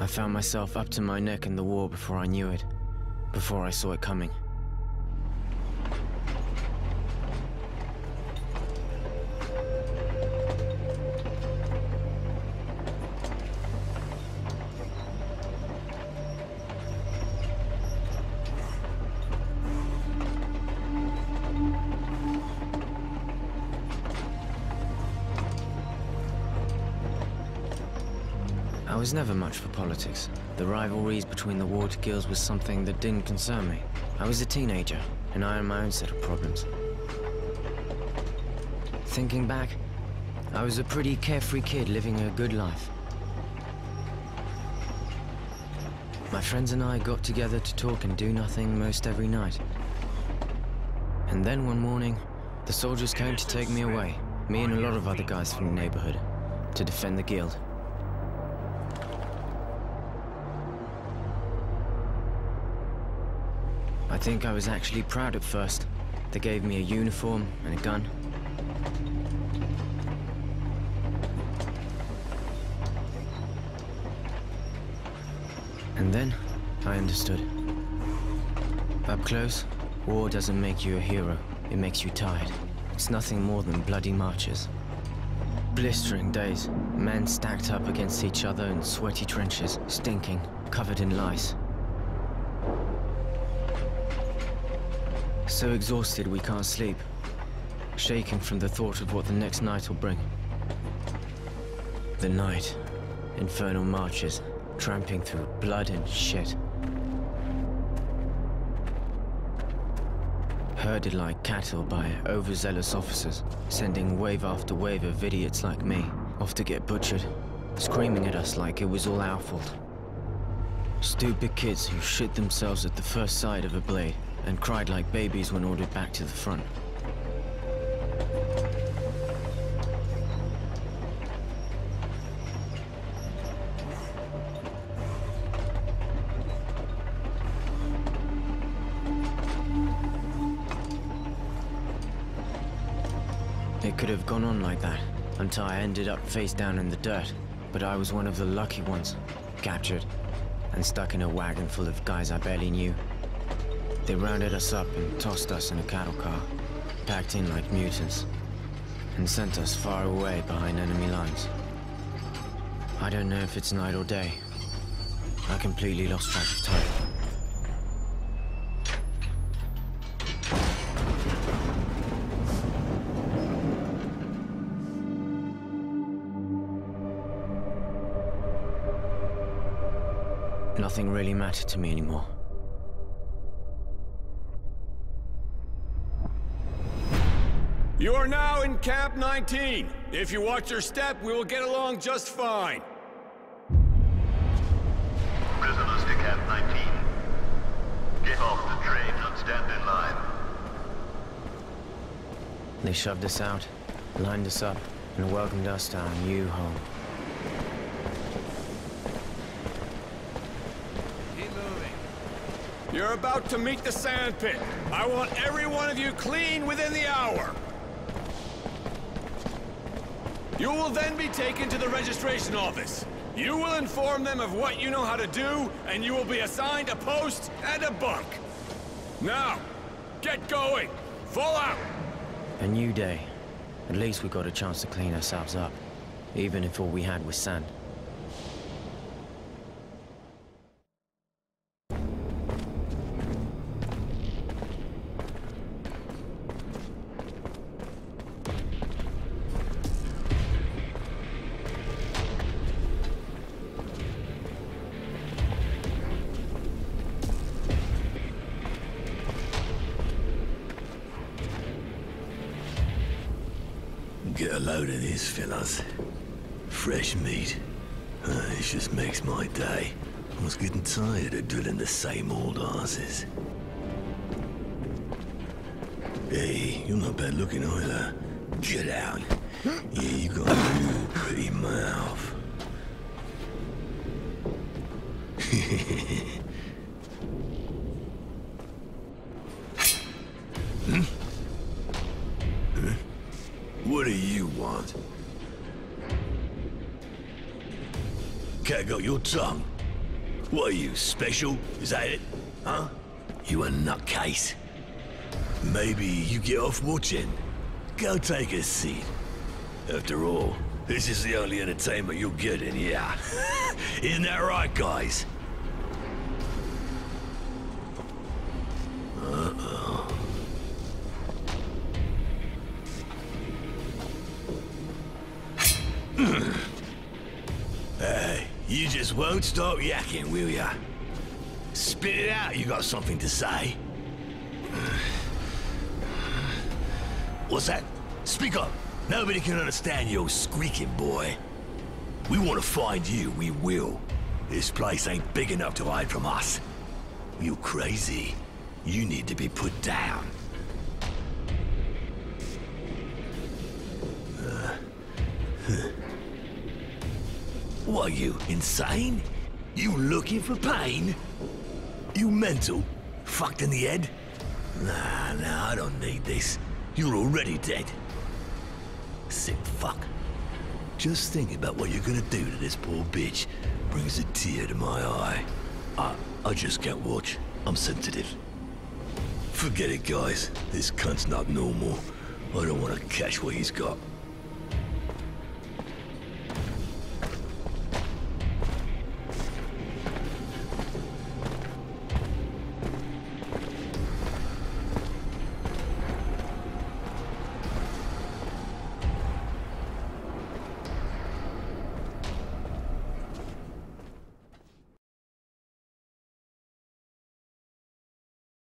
I found myself up to my neck in the war before I knew it, before I saw it coming. Was never much for politics. The rivalries between the water guilds was something that didn't concern me. I was a teenager, and I had my own set of problems. Thinking back, I was a pretty carefree kid living a good life. My friends and I got together to talk and do nothing most every night. And then one morning, the soldiers came to take me away, me and a lot of other guys from the neighborhood, to defend the guild. I think I was actually proud at first. They gave me a uniform and a gun. And then, I understood. Up close, war doesn't make you a hero. It makes you tired. It's nothing more than bloody marches. Blistering days, men stacked up against each other in sweaty trenches, stinking, covered in lice. So exhausted we can't sleep. Shaken from the thought of what the next night will bring. The night. Infernal marches, tramping through blood and shit. Herded like cattle by overzealous officers, sending wave after wave of idiots like me off to get butchered, screaming at us like it was all our fault. Stupid kids who shit themselves at the first sight of a blade and cried like babies when ordered back to the front. It could have gone on like that, until I ended up face down in the dirt. But I was one of the lucky ones, captured, and stuck in a wagon full of guys I barely knew. They rounded us up and tossed us in a cattle car, packed in like mutants, and sent us far away behind enemy lines. I don't know if it's night or day. I completely lost track of time. Nothing really mattered to me anymore. You are now in Camp 19. If you watch your step, we will get along just fine. Prisoners to Camp 19. Get off the train and stand in line. They shoved us out, lined us up, and welcomed us to our new home. You're about to meet the sandpit. I want every one of you clean within the hour. You will then be taken to the registration office. You will inform them of what you know how to do, and you will be assigned a post and a bunk. Now, get going. Fall out. A new day. At least we got a chance to clean ourselves up. Even if all we had was sand. A load of this, fellas. Fresh meat. Uh, this just makes my day. I was getting tired of drilling the same old asses. Hey, you're not bad looking either. Get out. Yeah, What do you want? Cat got your tongue. What are you, special? Is that it? Huh? You a nutcase? Maybe you get off watching. Go take a seat. After all, this is the only entertainment you'll get in here. Isn't that right, guys? You just won't stop yakking, will ya? Spit it out, you got something to say. What's that? Speak up. Nobody can understand your squeaking, boy. We want to find you, we will. This place ain't big enough to hide from us. You crazy. You need to be put down. What are you, insane? You looking for pain? You mental? Fucked in the head? Nah, nah, I don't need this. You're already dead. Sick fuck. Just thinking about what you're gonna do to this poor bitch brings a tear to my eye. I, I just can't watch. I'm sensitive. Forget it, guys. This cunt's not normal. I don't want to catch what he's got.